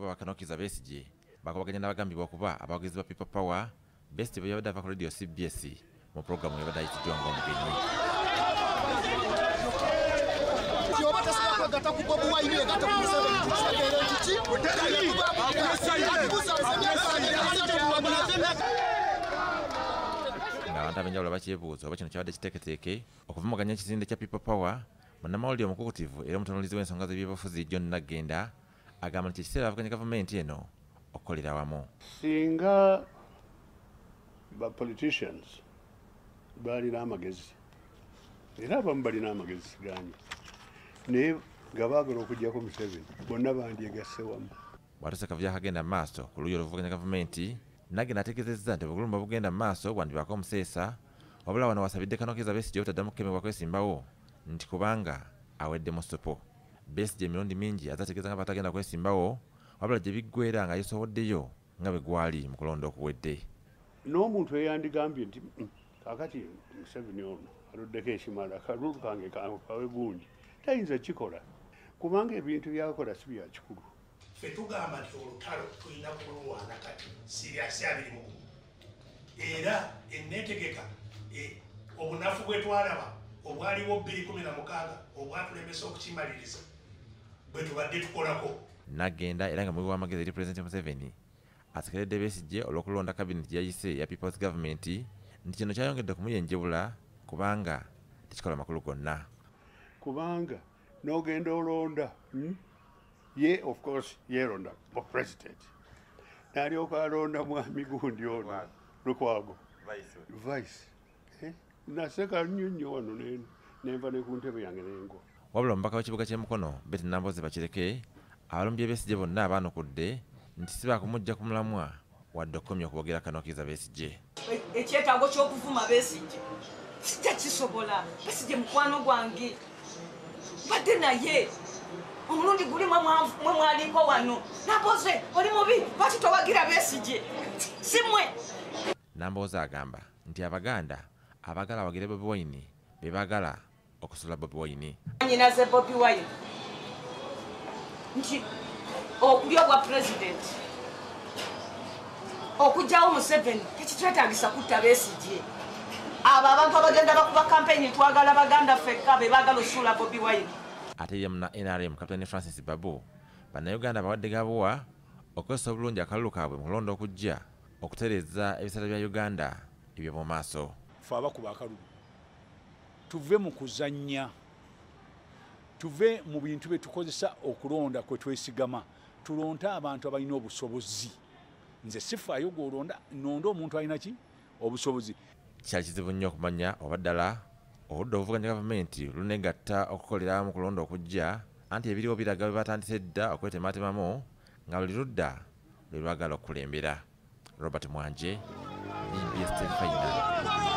okuba bakanokiza besigye bakubaganya n'abagambibwa okuba abawagizi ba people power besigye bwe yabadde ava ku radio cbs mu pulogulamu yabadde ayitiddwa ng'omugenyi kwegatta ku bobi wine egatta ku museveni tukitegeere nti ki ng'abantu ab'enjawulo bakyebuuza oba kino kyabadde kiteeketeeke okuvumaganya ekizinde kya people power munnamawulire omukukutivu era omutunulizi w'ensonga z'ebyobufuzi john nagenda agamba nti ekiseera bavuganya gavumenti eno okukolera wamu. Singa ba politicians balina amagezi era abamu balina amagezi ganyi naye nga baagala okugjako museveni bonna bandyegasse wamu. Bwatuse kavuyo akagenda mu maaso ku luuyi oluvuganya gavumenti nagenda ategeezezza nti obugulumba bugenda mu maaso bwandibaako omuseesa wabula wano wasabidde kanokeza besigye obutaddamu kukemebwa kwesimbawo nti kubanga aweddemu supu besigye emirundi mingi azategeeza nga batagenda kwesimbawo wabula gye biggwera nga yesoboddeyo nga bwe gwali mu kulonda okuwedde. N'omuntu eyandigambye nti "Mm, kakati museveni ono aluddeko ekimala kalulu kange kawe gundi tayinza kikola kubanga ebintu byakola si bya kikulu. Ffe tugamba nti olutalo tulina kululwana kati siriasi abiri mu era eneetegeka eh, obunafu bwe twalaba obwaliwo 216 obwatulemesa okukimaliriza bwe tubadde tukolako. Nagenda era nga muwi w'amagezi eri pulezidenti museveni. Asekeredde besigye olw'okulonda kabineti gye yayise ya peoples government. Nti kino kyayongedde kumuyenjebula kubanga tekikola makulu gonna. Kubanga n'ogenda olonda hmm? ye of course yeeronda for president. N'alyoka alonda mwami gundi ono lukwago. Vice. Eh? naseka nnyo nnyo wano ne- nenva ne ku ntebe yange nengo wabula omubaka w'ekibuga ky'emukono beti namboze bakireke abalumbi besigye bonna abaanukudde nti si bakumujja ku mulamwa wadde okukomya okuboogera kanokiza besigye ekyetaago ky'okuvuma besigye sijja kisobola. Besigye mukwano gwange. Badde naye. Omulundi guli mwe mwa- mwe mwaliko wano. Naboze oli mubi? Lwaki towagira besigye si mmwe nambooza agamba nti abaganda abaagala awagire bobi wine be baagala okusula bobi wine nyinaze bobi wine. Nti okulya obwa pulezidenti okugjawo museveni tekitwetagisa kutta besigye abo abantu abagenda bakuba kampeyini twagala baganda fekka be baagala osuula bobi wine. Ate ye muna nrm kapitaani francis babu. Bannayuganda bawadde gabuwa okozesa obulungi akalulu kaabwe mu kulonda okujja okutereeza ebisale bya uganda eby'omu maaso. Fe abakuba akalulu tuve mu kuzannya tuve mu bintu bye tukozesa okulonda kwe twesigama. Tulonte abantu abalina obusobozi. Nze sifaayo gwolonda nonda omuntu alina ki? Obusobozi. Kyali kizibu nnyo okumanya oba ddala oludda obuvuganya gavumenti lunegatta okukolera mu kulonda okujja anti ebiriwo biraga bwe batandise dda okwetematemamu nga buli ludda lwe lwagala okukulembera robert mwanje bbs telefayina